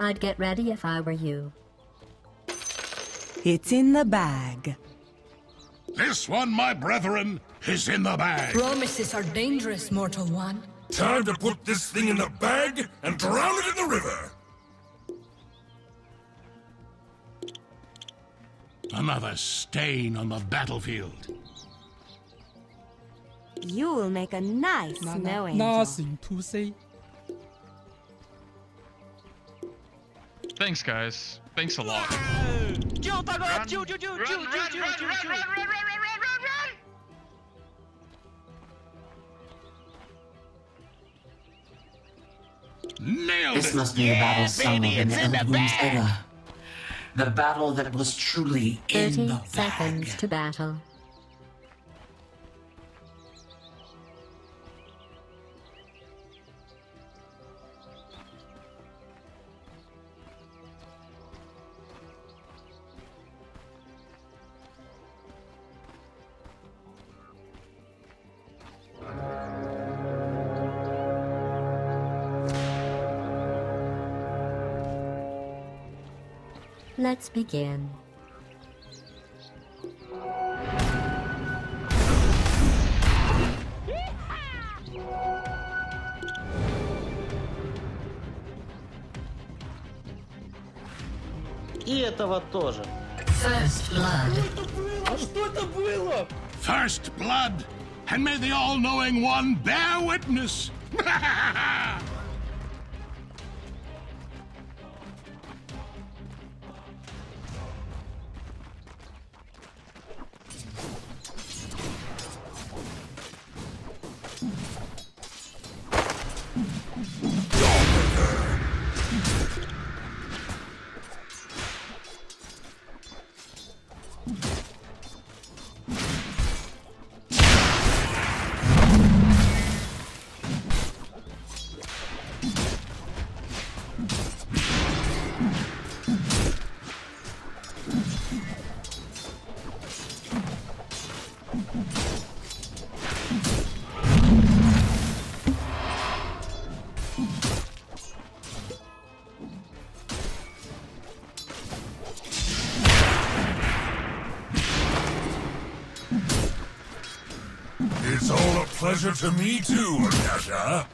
I'd get ready if I were you. It's in the bag. This one, my brethren, is in the bag. Promises are dangerous, mortal one. Time to put this thing in the bag and drown it in the river! Another stain on the battlefield. You'll make a nice snow angel. Nothing to say. Thanks, guys. Thanks a lot. Run, run, this must be the battle yeah, of an Elden's era. The battle that was truly in the bag. seconds to battle. Let's begin. И этого тоже. First blood. А что это было? First blood, and may the all-knowing one bear witness. Pleasure to me too, Akasha.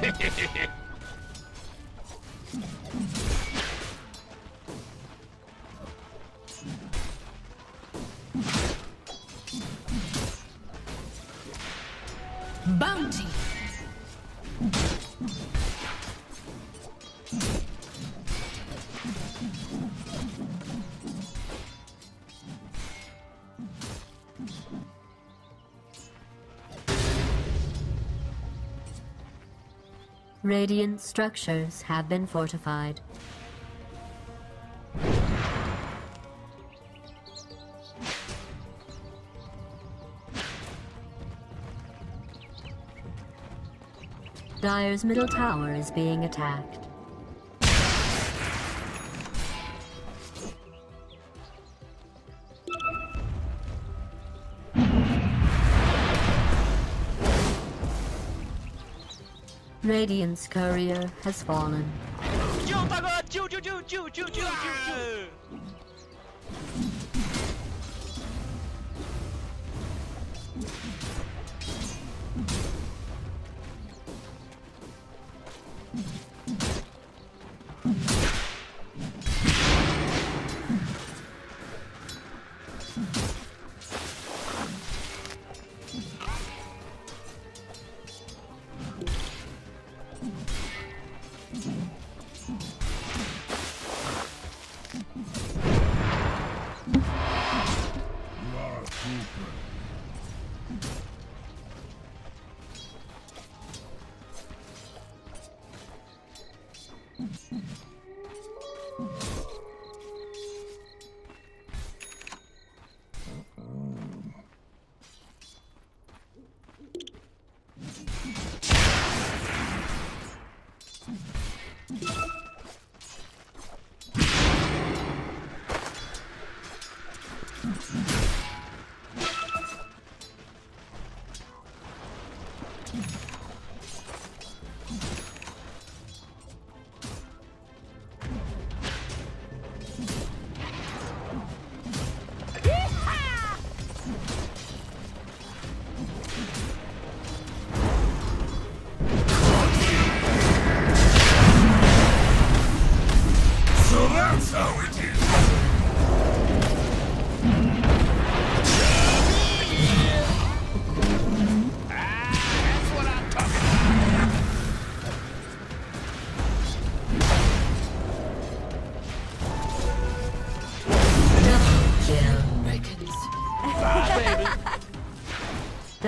Hehehehe Radiant structures have been fortified. Dire's middle tower is being attacked. Radiant's courier has fallen.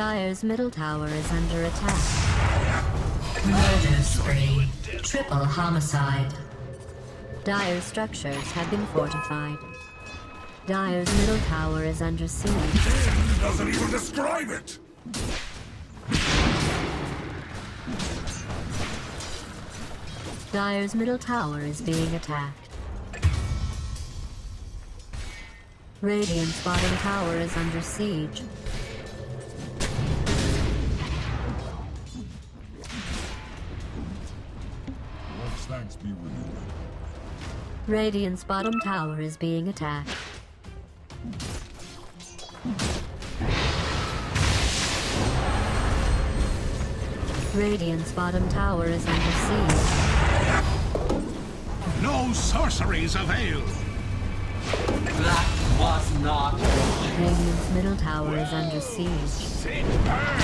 Dire's middle tower is under attack. Murder spree. Triple homicide. Dire's structures have been fortified. Dire's middle tower is under siege. Doesn't even describe it. Dire's middle tower is being attacked. Radiant's bottom tower is under siege. Be with you. Radiant's bottom tower is being attacked. Radiant's bottom tower is under siege. No sorceries avail. That was not. Radiant's middle tower is under siege. Sit burn.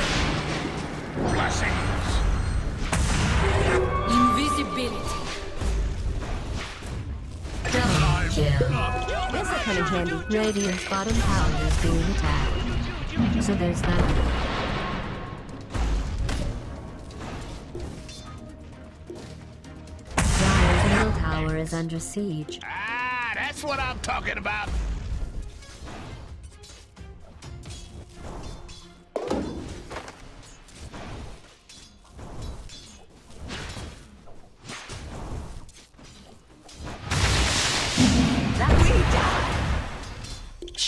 Blessings. Invisibility. Double. This'll come in handy. Radiant's bottom tower is being attacked. So there's that. Middle tower is under siege. Ah, that's what I'm talking about.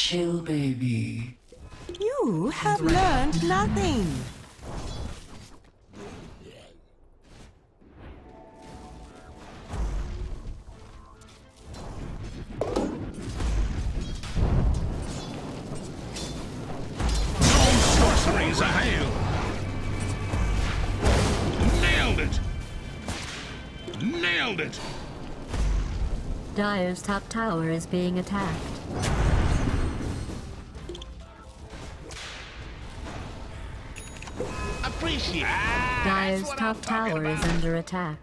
Chill, baby. You have learned nothing. No sorceries avail. Nailed it. Nailed it. Dire's top tower is being attacked. Appreciate. Ah, Dire's top tower is under attack.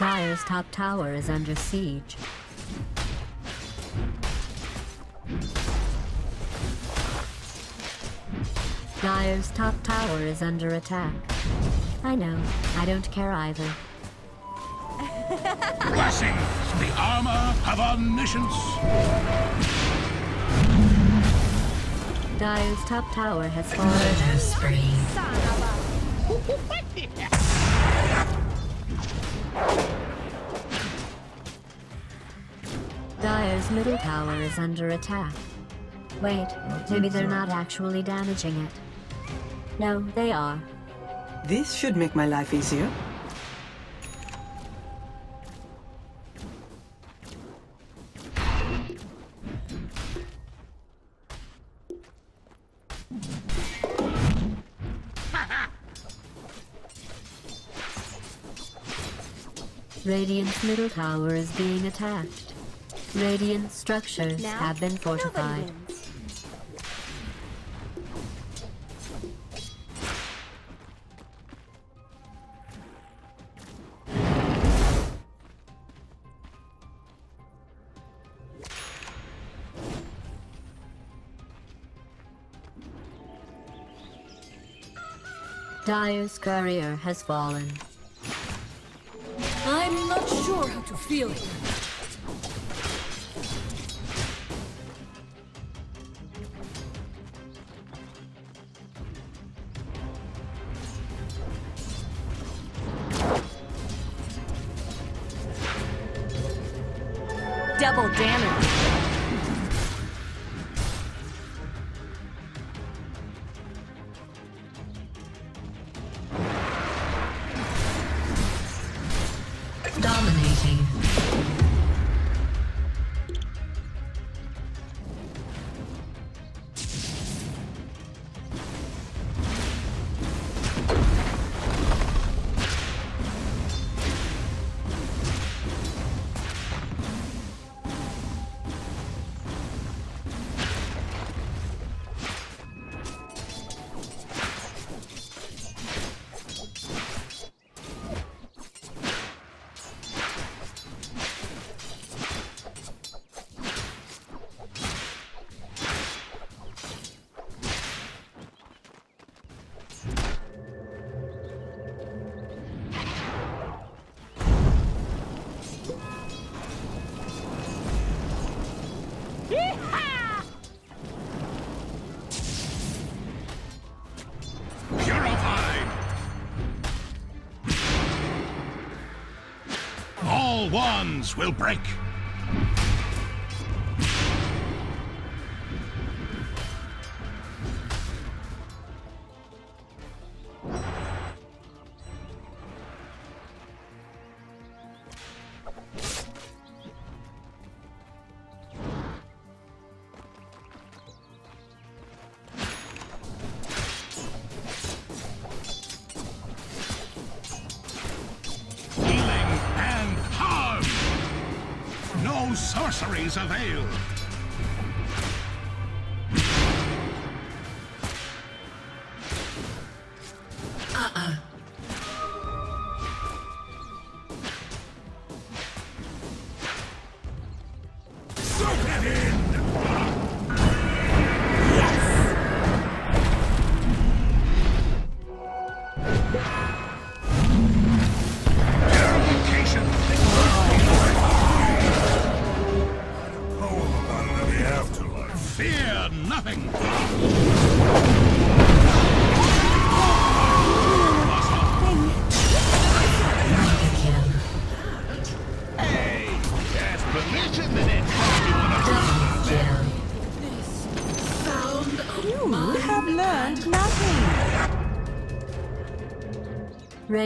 Dire's top tower is under siege. Dire's top tower is under attack. I know. I don't care either. Blessings, the armor of omniscience. Dire's top tower has fallen. Murder spree. Dire's middle tower is under attack. Wait, maybe they're not actually damaging it. No, they are. This should make my life easier. Radiant's middle tower is being attacked. Radiant structures Now, have been fortified. Dire's courier has fallen. I'm sure how to feel it. Double damage. Wands will break. Sorceries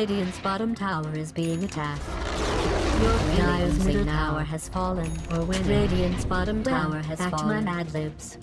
Radiant's bottom tower is being attacked. Your Dire's middle tower has fallen. Or when Radiant's bottom tower has back fallen. to my Mad Libs.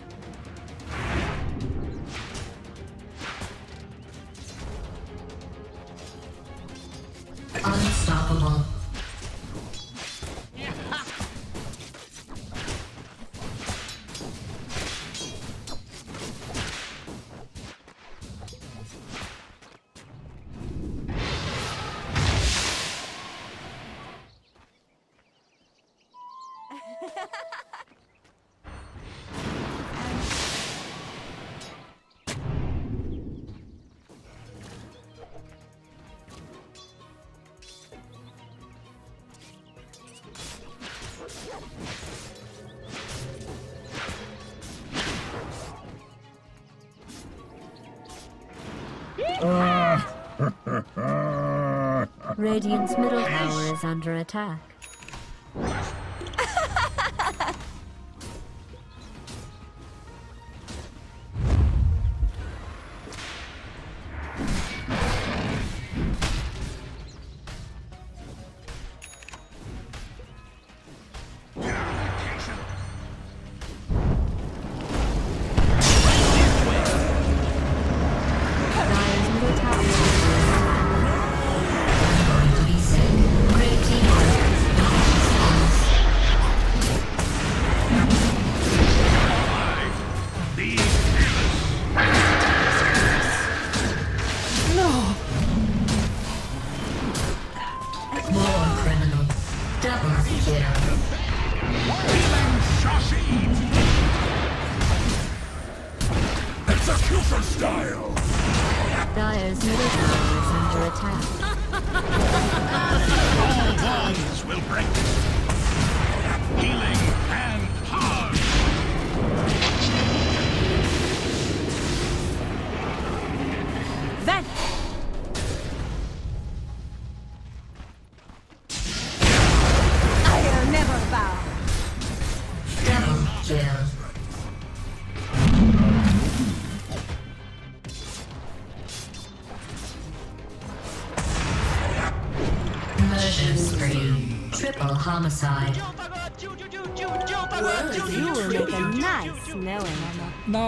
Radiant's middle tower is under attack. Execution style! Dire's middle tower is under attack. All bonds will break. Healing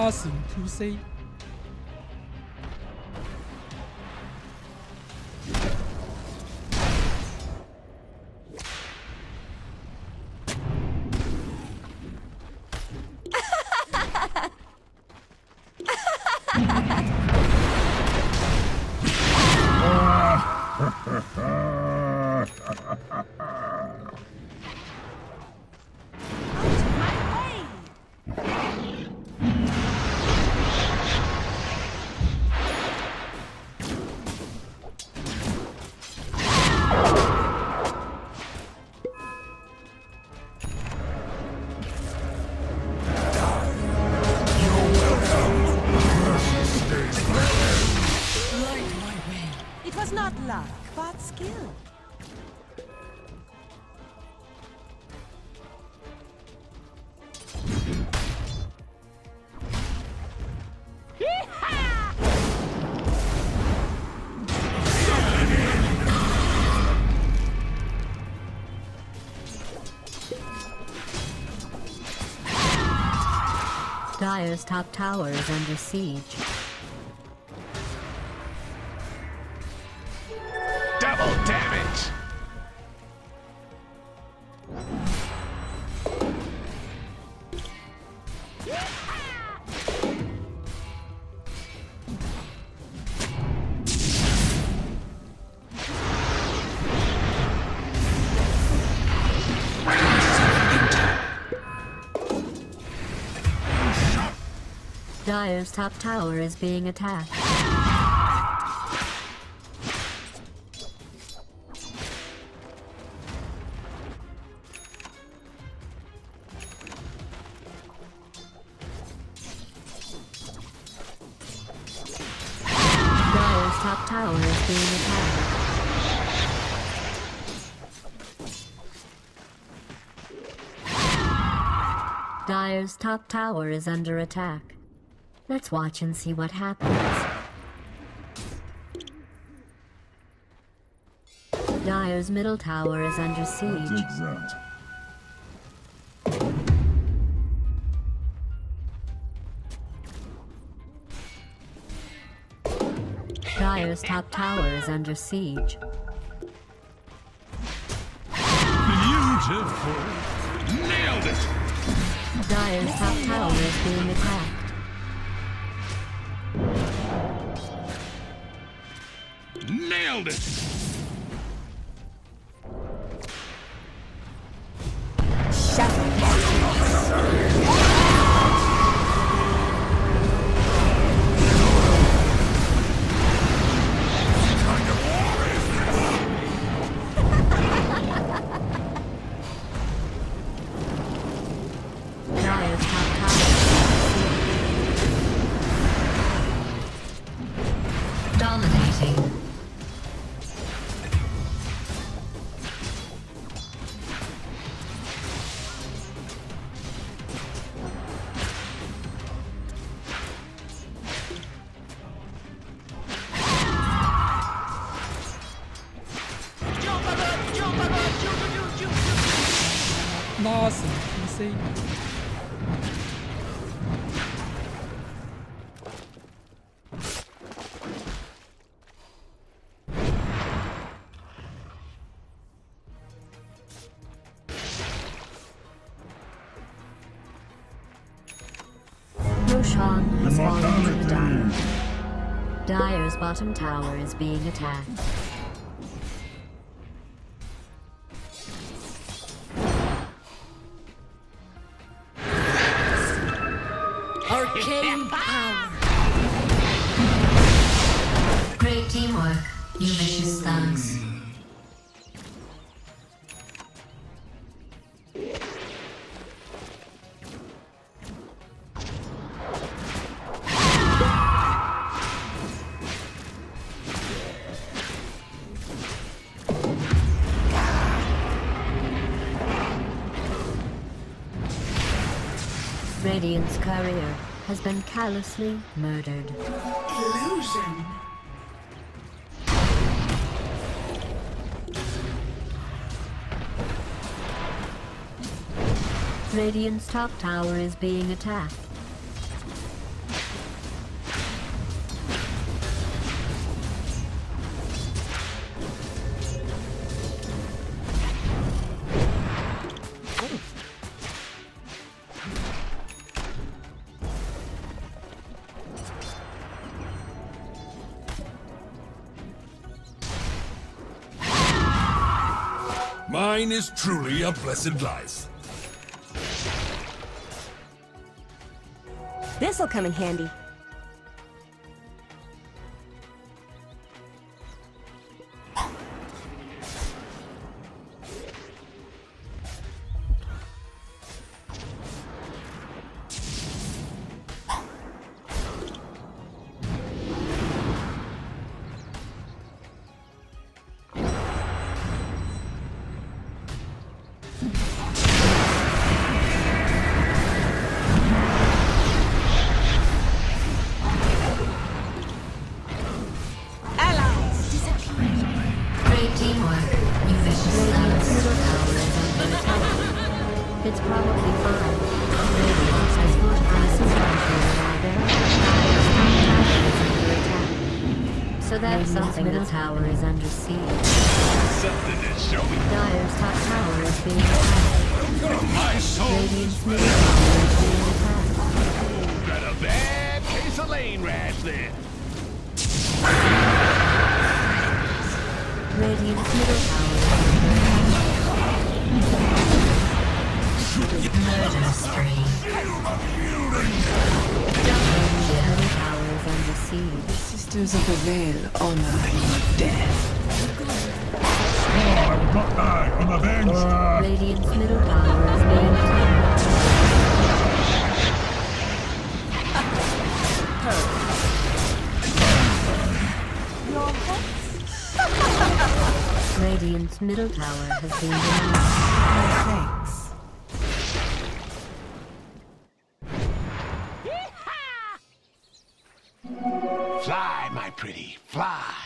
Nothing to say. It Dire's top tower is under siege. Dire's top tower is being attacked. Dire's top tower is being attacked. Dire's top tower is under attack. Let's watch and see what happens. Dire's middle tower is under siege. Dire's top tower is under siege. Beautiful. Nailed it. Dire's top tower is being attacked. Nailed it. Has fallen to the. Dire's bottom tower is being attacked. Has been callously murdered. Illusion. Radiant's top tower is being attacked. A blessed life. This'll come in handy. It's probably fine. Radiant has fortified substantially while their Dire's top tower is under attack. So that's something middle tower is under siege. Something to show me. Dire's top tower is being attacked. My soul Radiant's middle tower is being attacked. got a bad case of lane rash then. Radiant's middle tower Sisters of the Veil honor your death. I'm avenged. Radiant's middle tower is being attacked. Radiant's middle tower has been denied. Fly, my pretty, fly.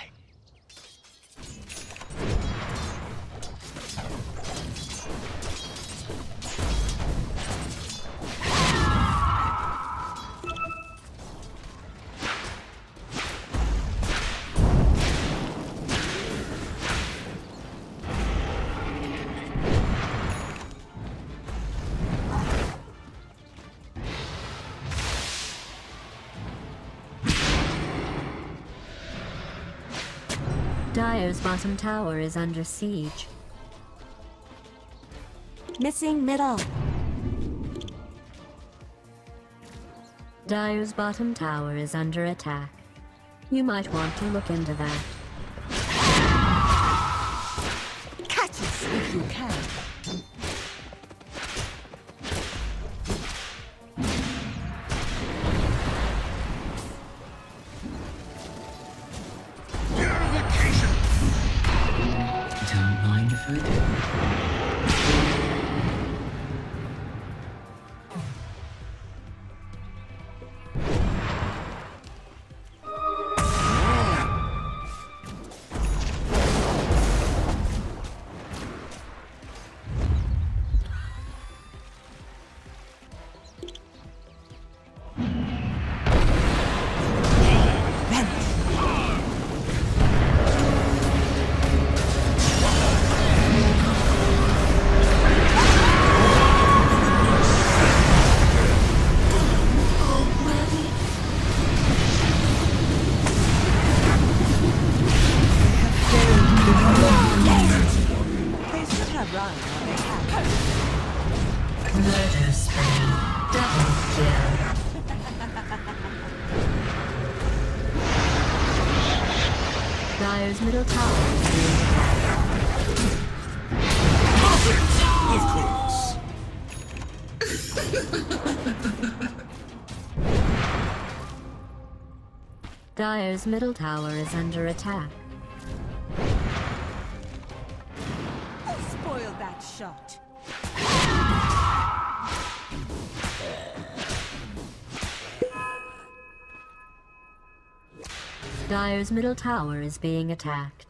Dire's bottom tower is under siege. Missing middle. Dire's bottom tower is under attack. You might want to look into that. Catch us if you can. Dire's middle tower is under attack. That shot? Dire's middle tower is being attacked.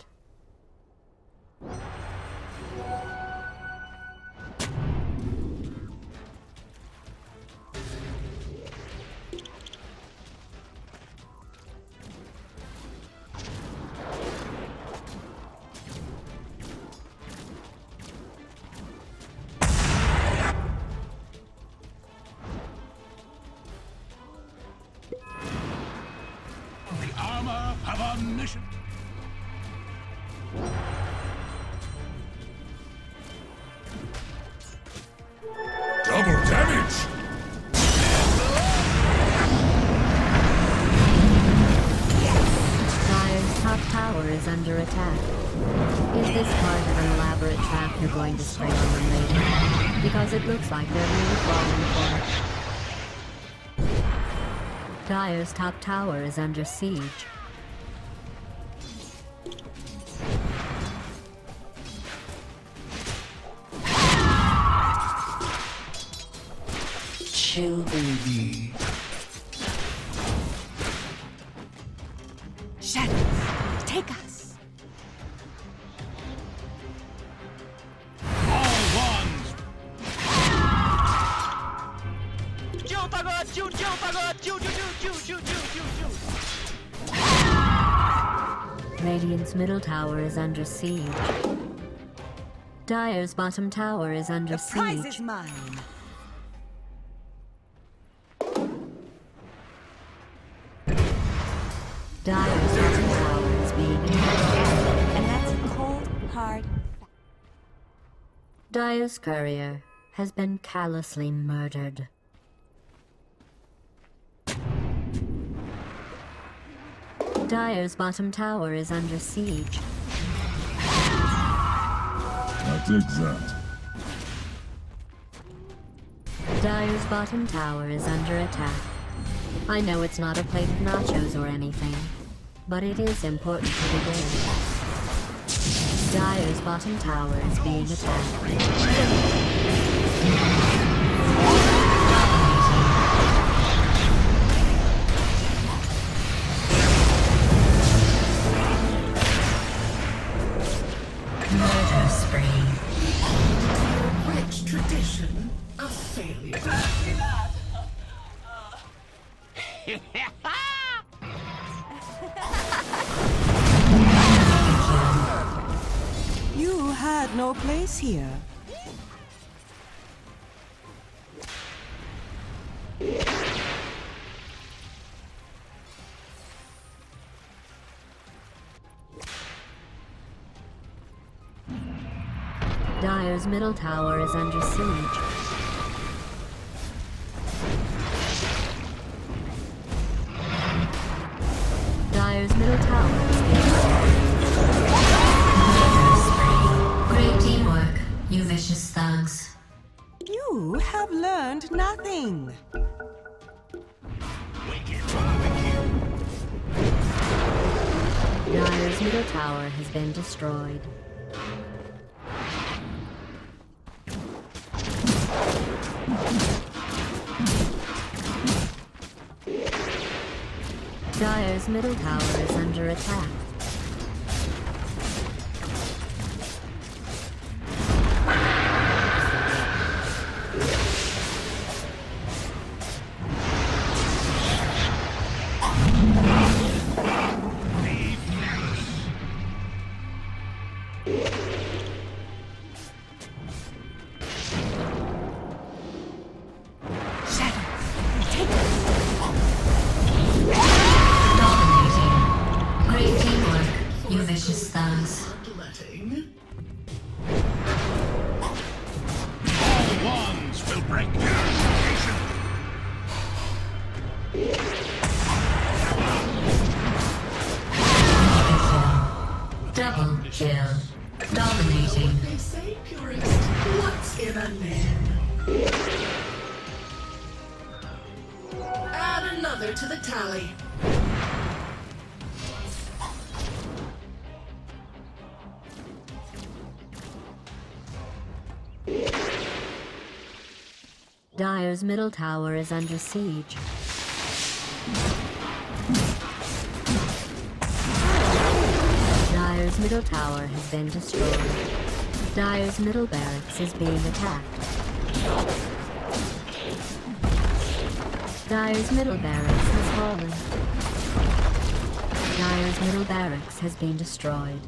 Dire's top tower is under siege. Chill, tower is under siege. Dire's bottom tower is under The prize is mine. Dire's bottom tower is being attacked. And that's a cold, hard fact. Dire's courier has been callously murdered. Dire's bottom tower is under siege. That. Dire's bottom tower is under attack. I know it's not a plate of nachos or anything, but it is important to the game. Dire's bottom tower is being attacked. Here. Dire's middle tower is under siege. been destroyed. Dire's middle tower is under attack. Kill. Dominating. They say, purist, what's in a name? Add another to the tally. Dire's middle tower is under siege. Middle tower has been destroyed. Dire's middle barracks is being attacked. Dire's middle barracks has fallen. Dire's middle barracks has been destroyed.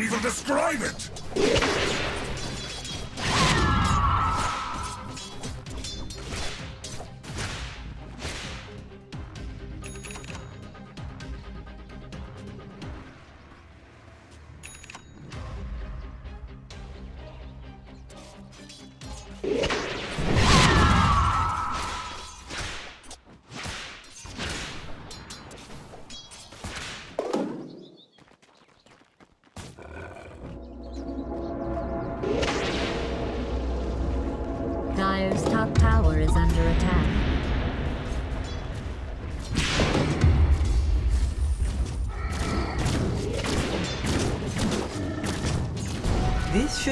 Even describe it!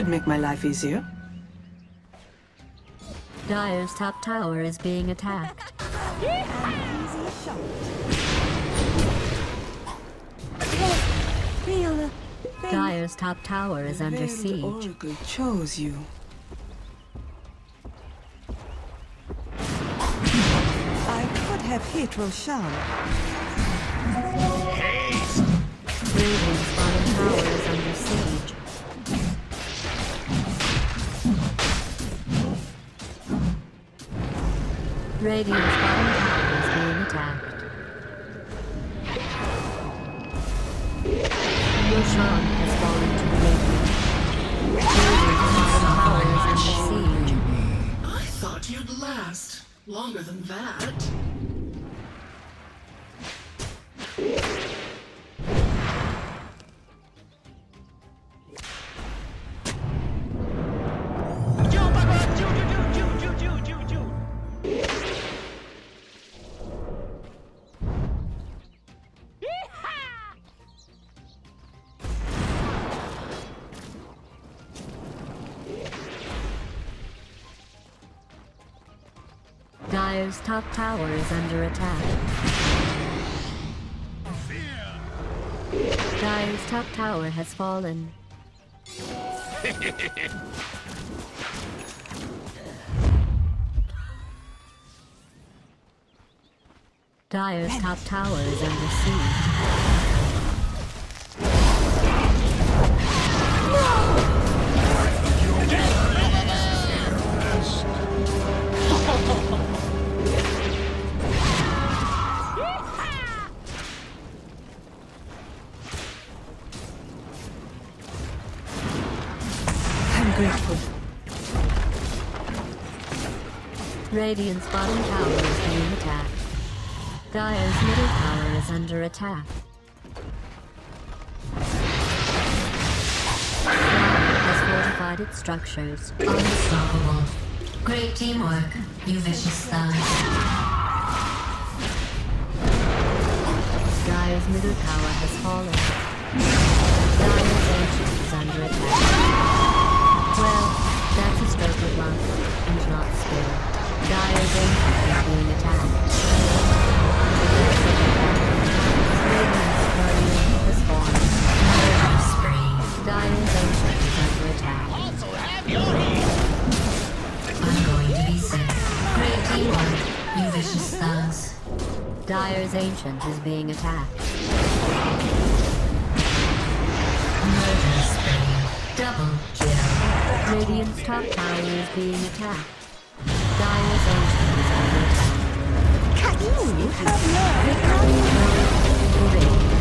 Should make my life easier. Dire's top tower is being attacked. Dire's top tower is under siege. Oracle chose you. I could have hit Roshan. Radiant's bottom tower Radiant's bottom tower is being attacked. Roshan has fallen to Radiant. Radiant's bottom tower is under siege. I thought you'd last longer than that. Top tower is under attack. Dire's top tower has fallen. Dire's top tower is under siege. Radiant's bottom tower is being attacked. Dire's middle tower is under attack. Has fortified its structures. Unstoppable. Great teamwork, you vicious thugs. Dire's middle tower has fallen. Dire's ancient is under attack. Well, that's a stroke of luck, and not skill. Dire's Ancient is being attacked. Murder spree. Double kill. Radiant's top tower is being attacked. Cut You have not.